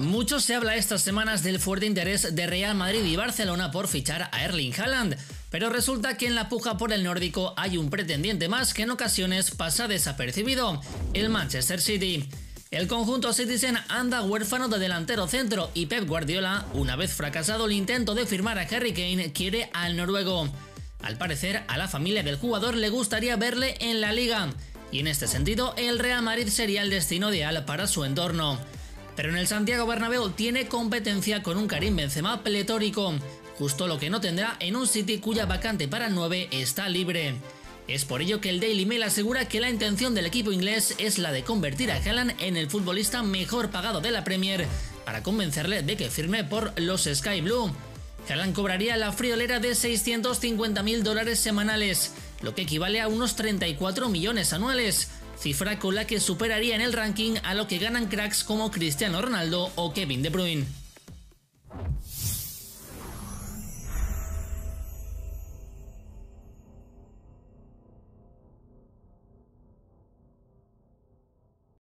Mucho se habla estas semanas del fuerte interés de Real Madrid y Barcelona por fichar a Erling Haaland, pero resulta que en la puja por el nórdico hay un pretendiente más que en ocasiones pasa desapercibido, el Manchester City. El conjunto Citizen anda huérfano de delantero centro y Pep Guardiola, una vez fracasado el intento de firmar a Harry Kane, quiere al noruego. Al parecer, a la familia del jugador le gustaría verle en la liga, y en este sentido, el Real Madrid sería el destino ideal para su entorno pero en el Santiago Bernabéu tiene competencia con un Karim Benzema pletórico, justo lo que no tendrá en un City cuya vacante para 9 está libre. Es por ello que el Daily Mail asegura que la intención del equipo inglés es la de convertir a Haaland en el futbolista mejor pagado de la Premier para convencerle de que firme por los Sky Blue. Haaland cobraría la friolera de 650 mil dólares semanales, lo que equivale a unos 34 millones anuales, cifra con la que superaría en el ranking a lo que ganan cracks como Cristiano Ronaldo o Kevin De Bruyne.